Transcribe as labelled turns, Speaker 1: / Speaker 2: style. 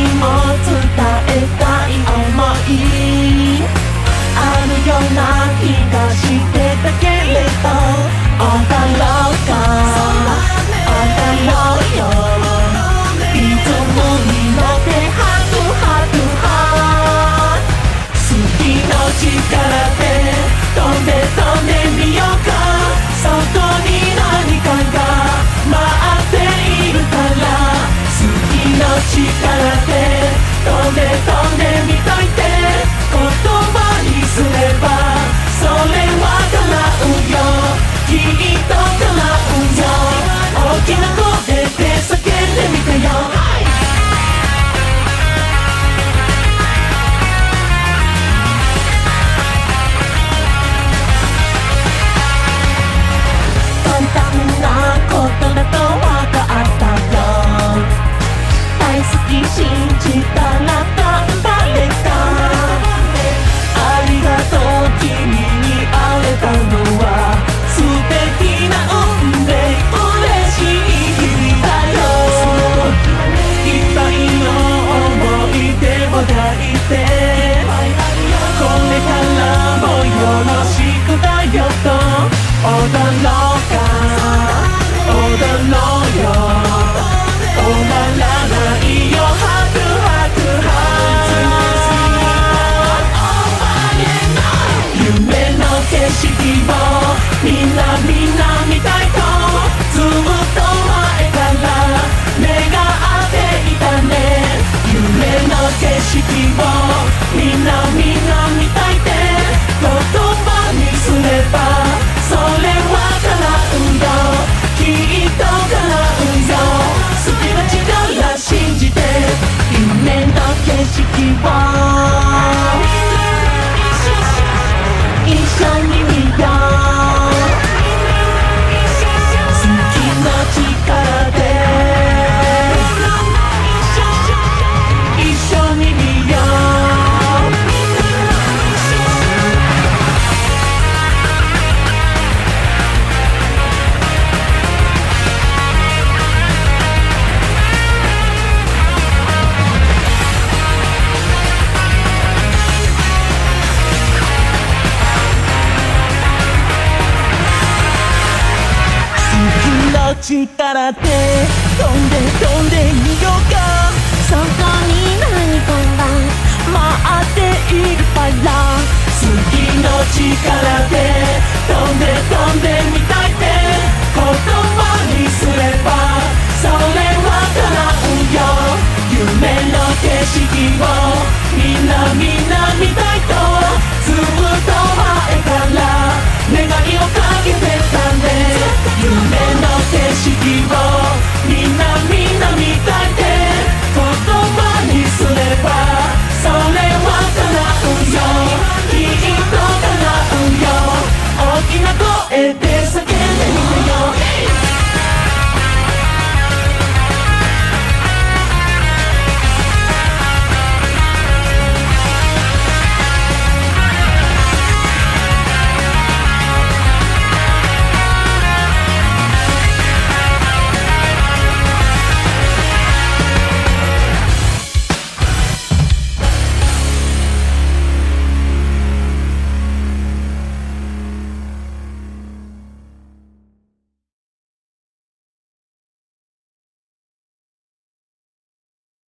Speaker 1: 伝えたい思いあるよう。な気がしてたけれど当たろうか当たろうよいつもになってハクハクハク好きの力で飛んで飛でみようかそこに何かが待っているから好きの力で飛んで飛んでみたい we want. 力で飛んで飛んでみようかそこに何かが待っているから月の力で飛んで飛んでみたいって。言葉にすればそれは叶うよ。夢の景色をみんなみんな見たいと。